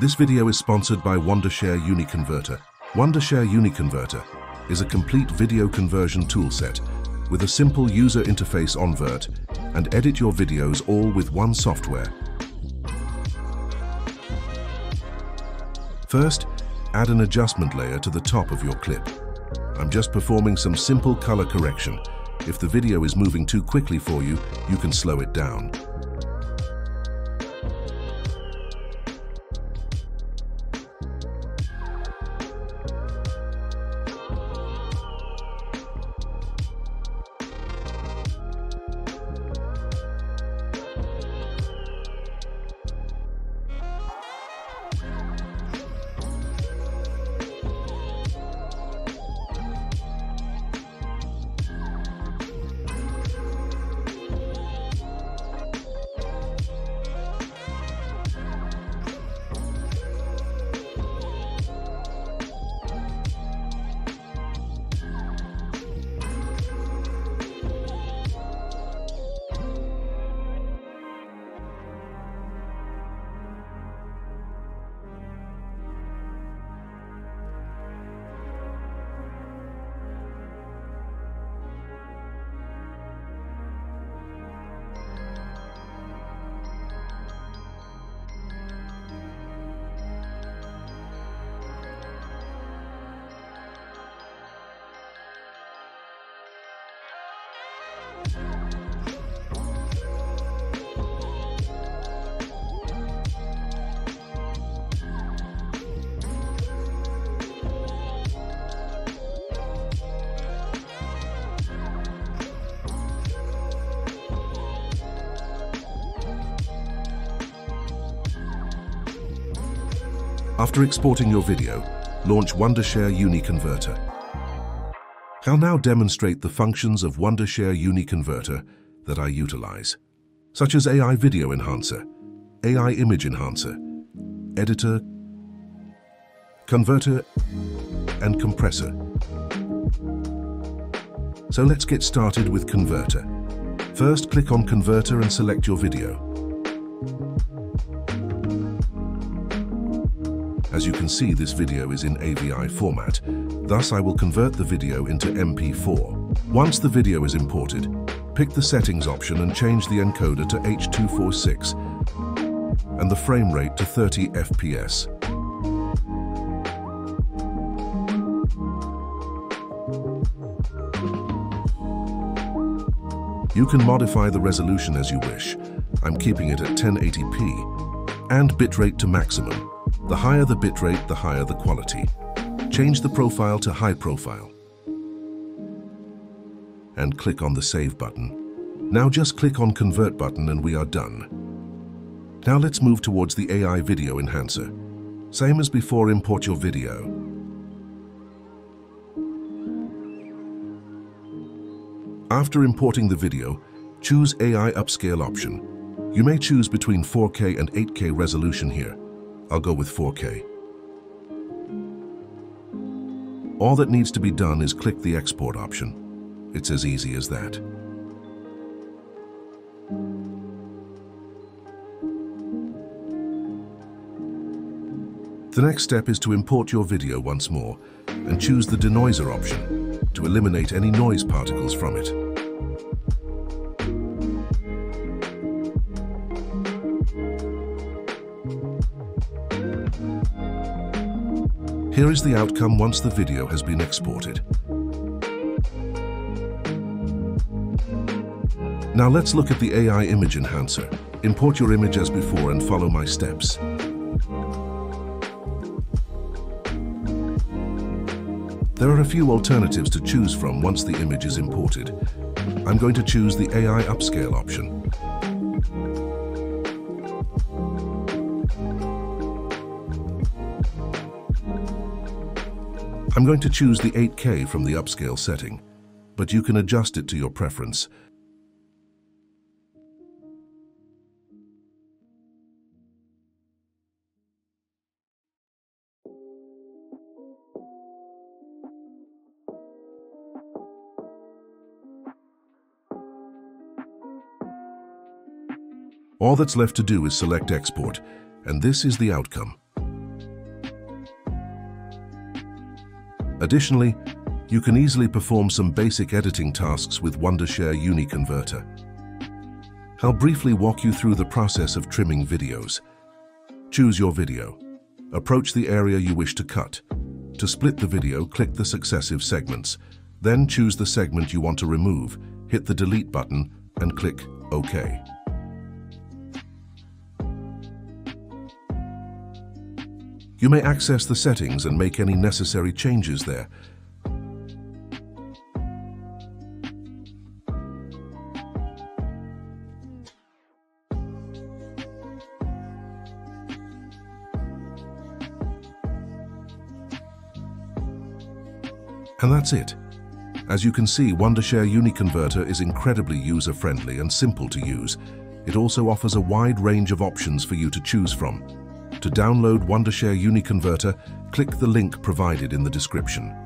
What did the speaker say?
This video is sponsored by Wondershare UniConverter. Wondershare UniConverter is a complete video conversion toolset with a simple user interface on Vert and edit your videos all with one software. First, add an adjustment layer to the top of your clip. I'm just performing some simple color correction. If the video is moving too quickly for you, you can slow it down. After exporting your video, launch Wondershare UniConverter. I'll now demonstrate the functions of Wondershare UniConverter that I utilize, such as AI Video Enhancer, AI Image Enhancer, Editor, Converter, and Compressor. So let's get started with Converter. First, click on Converter and select your video. As you can see, this video is in AVI format. Thus, I will convert the video into MP4. Once the video is imported, pick the settings option and change the encoder to H.246 and the frame rate to 30 FPS. You can modify the resolution as you wish. I'm keeping it at 1080p and bitrate to maximum. The higher the bitrate, the higher the quality. Change the profile to high profile. And click on the Save button. Now just click on Convert button and we are done. Now let's move towards the AI Video Enhancer. Same as before, import your video. After importing the video, choose AI Upscale option. You may choose between 4K and 8K resolution here. I'll go with 4K. All that needs to be done is click the export option. It's as easy as that. The next step is to import your video once more and choose the denoiser option to eliminate any noise particles from it. Here is the outcome once the video has been exported. Now let's look at the AI Image Enhancer. Import your image as before and follow my steps. There are a few alternatives to choose from once the image is imported. I'm going to choose the AI Upscale option. I'm going to choose the 8K from the upscale setting, but you can adjust it to your preference. All that's left to do is select export and this is the outcome. Additionally, you can easily perform some basic editing tasks with Wondershare UniConverter. I'll briefly walk you through the process of trimming videos. Choose your video. Approach the area you wish to cut. To split the video, click the successive segments. Then choose the segment you want to remove, hit the delete button and click OK. You may access the settings and make any necessary changes there. And that's it. As you can see, Wondershare UniConverter is incredibly user-friendly and simple to use. It also offers a wide range of options for you to choose from. To download Wondershare UniConverter, click the link provided in the description.